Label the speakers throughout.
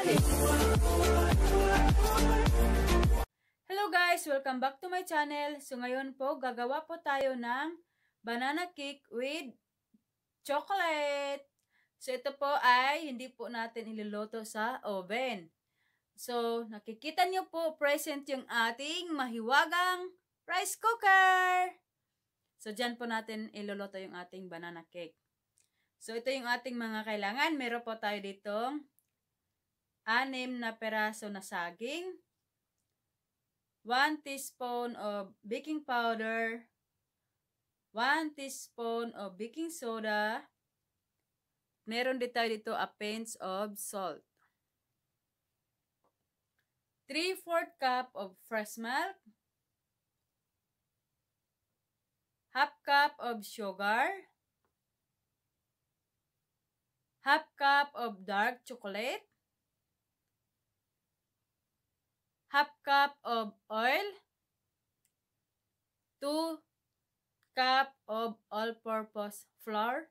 Speaker 1: Hello guys! Welcome back to my channel. So ngayon po, gagawa po tayo ng banana cake with chocolate. So ito po ay hindi po natin iluluto sa oven. So nakikita niyo po present yung ating mahiwagang rice cooker. So dyan po natin iluluto yung ating banana cake. So ito yung ating mga kailangan. Meron po tayo ditong anim na peraso na saging. 1 teaspoon of baking powder, 1 teaspoon of baking soda, meron din tayo dito a pinch of salt. 3-4 cup of fresh milk, half cup of sugar, half cup of dark chocolate, half cup of oil, 2 cup of all-purpose flour,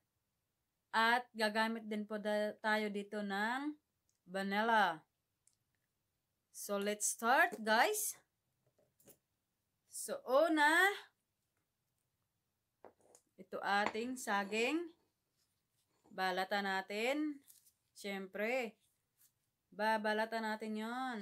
Speaker 1: at gagamit din po tayo dito ng vanilla. So, let's start, guys. So, una, ito ating saging. Balata natin. Siyempre, babalata natin yon.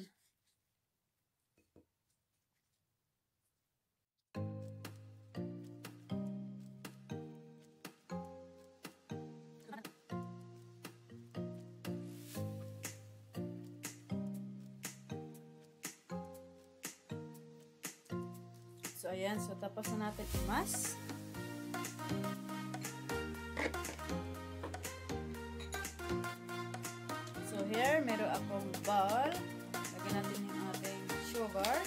Speaker 1: So, ayan. So, tapos na natin imas. So, here, meron akong bowl. Lagyan natin yung ating sugar.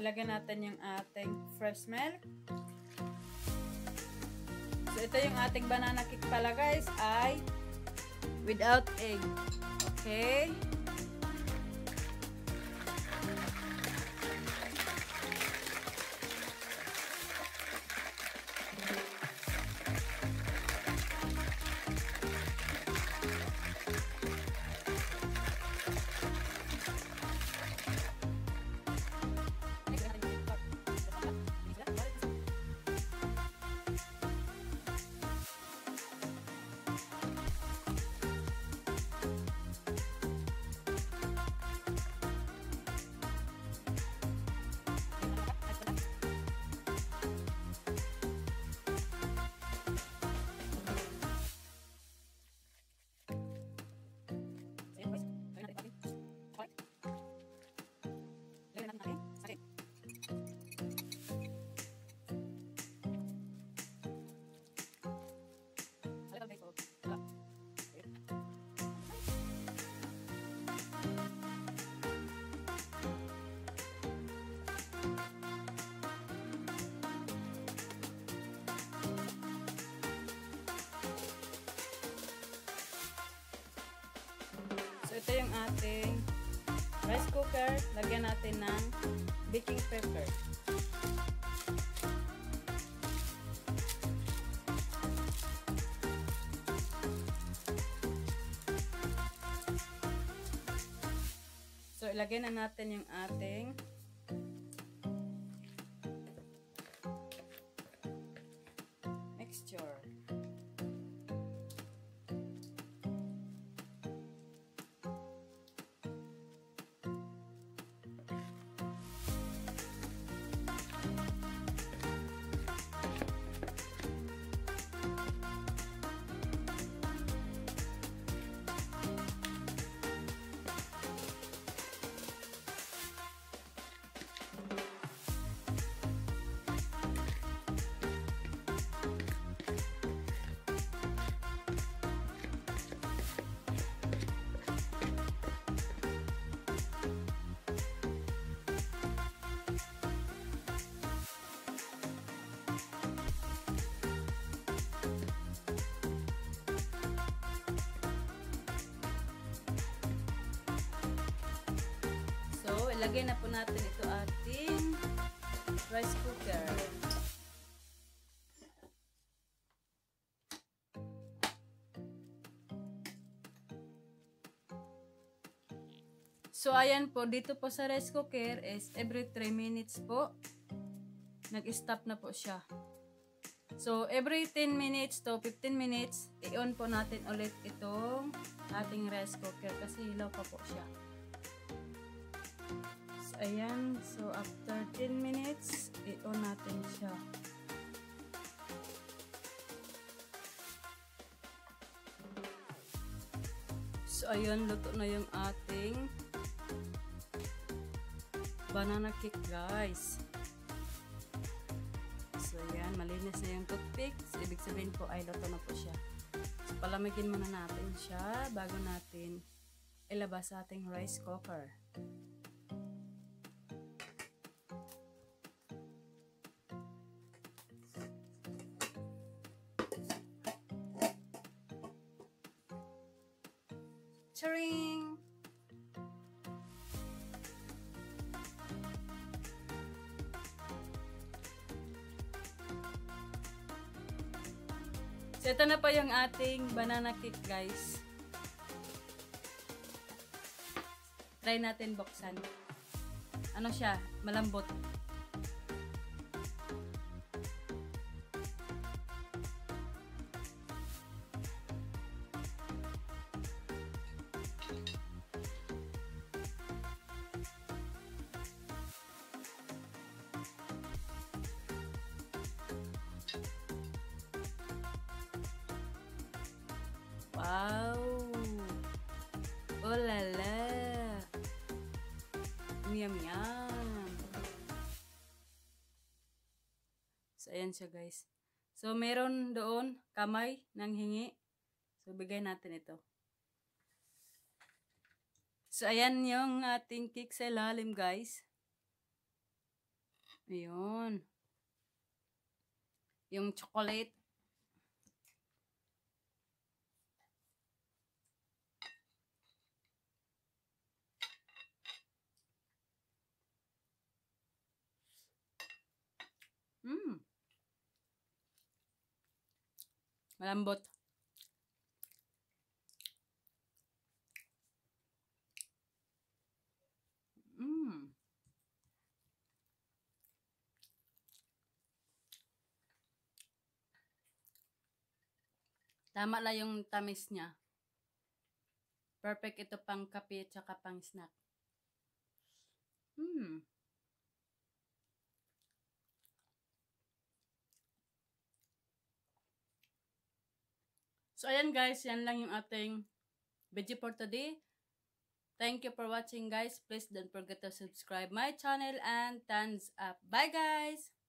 Speaker 1: Ilagay natin yung ating fresh milk. So, ito yung ating banana cake pala guys ay without egg. Okay? Ito yung ating rice cooker. Lagyan natin ng baking pepper. So, ilagay na natin yung ating ilagay na po natin ito ating rice cooker. So, ayan po, dito po sa rice cooker is every 3 minutes po, nag-stop na po siya. So, every 10 minutes to 15 minutes, i-on po natin ulit itong ating rice cooker kasi hilaw pa po siya. Ayan. So, after 10 minutes, i-on natin siya. So, ayun, luto na yung ating banana cake, guys. So, yan. Malinis na yung toothpick. So, ibig sabihin po ay luto na po siya. So, palamigin muna natin siya bago natin ilabas sa ating rice cooker. Charing! So, na po yung ating banana cake, guys. Try natin buksan. Ano siya? Malambot. Yum yum! So, ayan siya guys. So, meron doon kamay ng hingi. So, bigay natin ito. So, ayan yung ating cake sa lalim guys. Ayun. Yung chocolate. Mm. Malambot. Mm. Tama lang yung tamis niya. Perfect ito pang kape at saka pang snack. Hmm. So, ayan guys, yan lang yung ating video for today. Thank you for watching guys. Please don't forget to subscribe my channel and thumbs up. Bye guys!